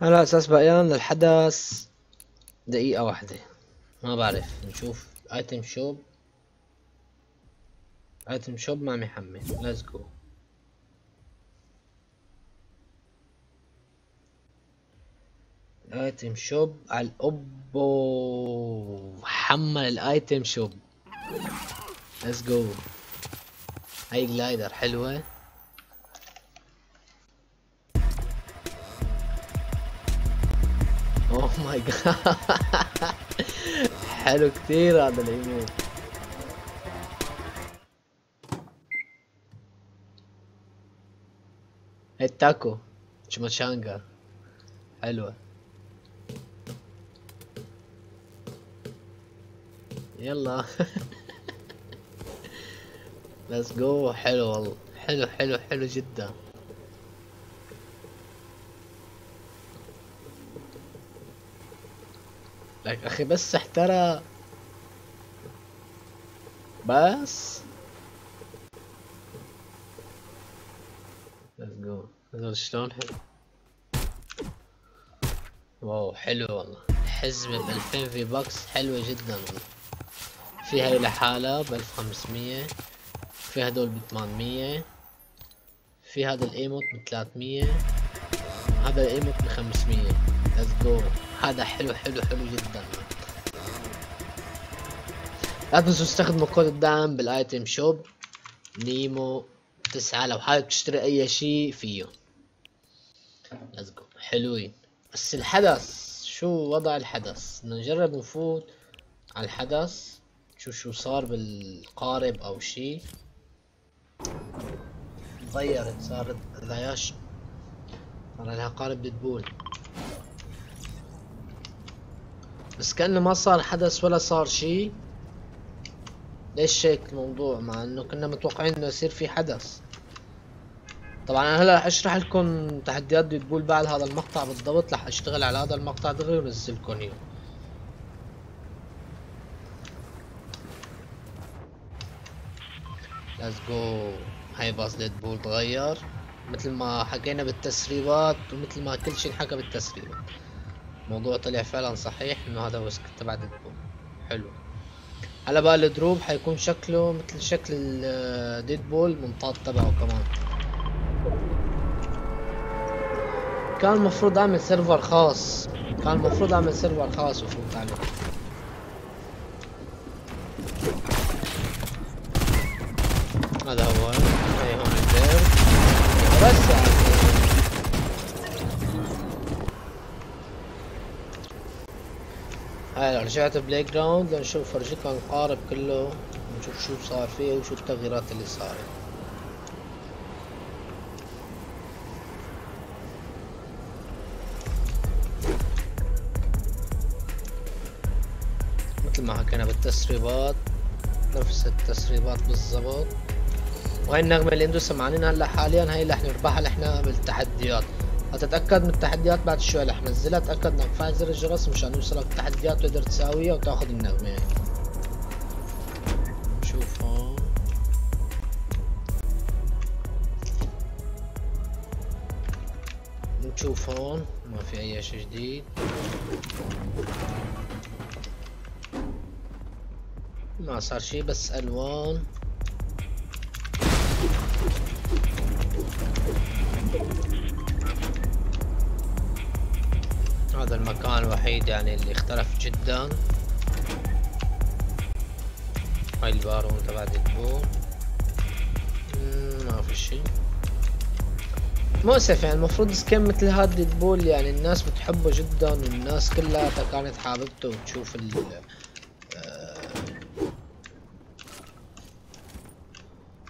على أساس بقيان للحدث دقيقة واحدة. ما بعرف. نشوف. item shop item shop ما محمل let's go item shop على الاوبو حمل ال item shop let's go هاي glider حلوة. oh my god حلو كثير هذا هاي التاكو chimichanga حلوة يلا let's go حلو والله حلو حلو حلو جدا لك أخي بس احترى بس. let's go هذول شلون حلو؟ wow حلو والله. حزمة ب 2000 V-Bucks حلوة جدا والله. في هاي لحالها ب 1500 في هدول ب 800 في هذا ال emote ب 300 هذا ال emote ب 500 let's go هذا حلو حلو حلو جدا. لا تنسوا تستخدموا كود الدعم بال item shop نيمو تسعة. لو حابب تشتري أي شيء فيه. let's go حلوين. بس الحدث شو وضع الحدث؟ بدنا نجرب نفوت على الحدث شوف شو صار بالقارب أو شيء. تغيرت صارت ضياش صار لها قارب ديدبول بس كأنه ما صار حدث ولا صار شيء. ليش هيك الموضوع مع إنه كنا متوقعين إنه يصير في حدث. طبعا أنا هلا رح أشرح لكم تحديات ديدبول بعد هذا المقطع بالضبط. رح أشتغل على هذا المقطع دغري ونزلكم اياه let's go هاي باص ديدبول تغير. مثل ما حكينا بالتسريبات ومثل ما كل شيء انحكى بالتسريبات. الموضوع طلع فعلا صحيح إنه هذا هو skin تبع ديدبول. حلو. هلا بقى ال drop حيكون شكله مثل شكل الديدبول منطاد تبعه كمان. كان المفروض أعمل server خاص. كان المفروض أعمل server خاص وفوت عليه هذا هو هاي هون البير بس يعني هاي رجعت بلاي جراوند لنشوف فرجيكم القارب كله ونشوف شو صار فيه وشو التغييرات اللي صارت. مثل ما حكينا بالتسريبات نفس التسريبات بالضبط. وهي النغمة اللي انتو سمعانينها هلا حاليا هي اللي رح نربحها نحن بالتحديات. هتتأكد من التحديات بعد شوي رح نزلها تأكد انك فاعل زر الجرس مشان يوصلك التحديات وتقدر تساويها وتأخذ النغمة. يعني هون نشوف هون ما في أي شيء جديد. ما صار شي بس ألوان. المكان الوحيد يعني اللي اختلف جدا. هاي البارون تبع ديدبول ما في شي مؤسف يعني المفروض سكن مثل هاد ديدبول يعني الناس بتحبه جدا والناس كلها كانت حاببته وتشوف ال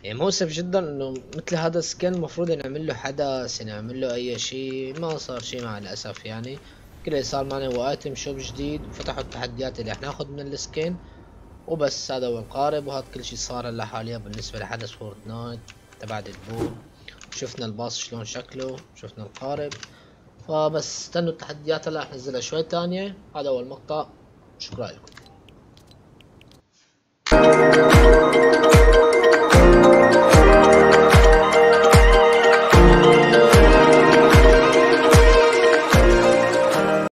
يعني مؤسف جدا إنه مثل هذا السكن المفروض نعمل له حدث نعمل له أي شيء ما صار شيء مع الأسف يعني. كل اللي صار معنا هو ايتم شوب جديد وفتحوا التحديات اللي رح ناخذ من السكن وبس هذا هو القارب وهذا كل شيء صار هلا حاليا بالنسبة لحدث فورتنايت تبع ديدبول شفنا الباص شلون شكله شفنا القارب. فبس استنوا التحديات هلا رح نزلها شوي تانية. هذا هو المقطع. شكرا لكم.